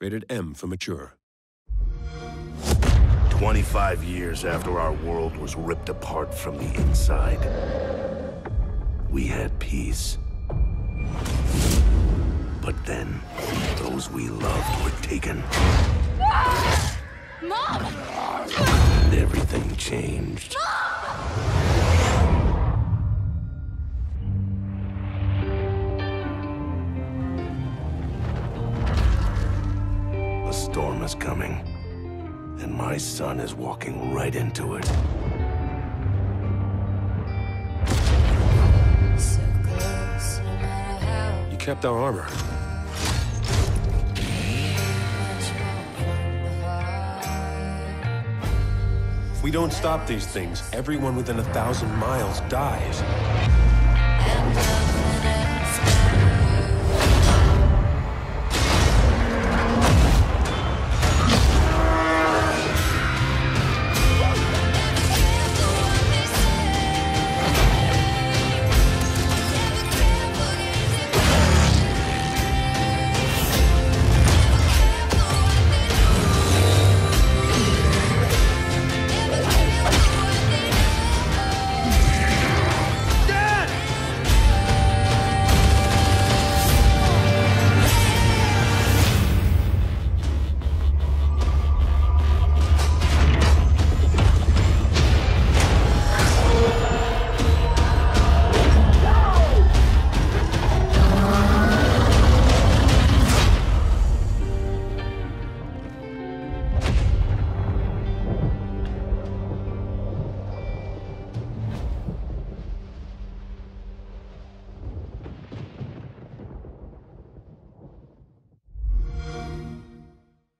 Rated M for mature. 25 years after our world was ripped apart from the inside, we had peace. But then, those we loved were taken. Mom! And everything changed. A storm is coming, and my son is walking right into it. So close, no You kept our armor. much more from the heart. If we don't stop these things, everyone within a thousand miles dies.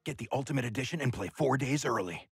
Get the Ultimate Edition and play four days early.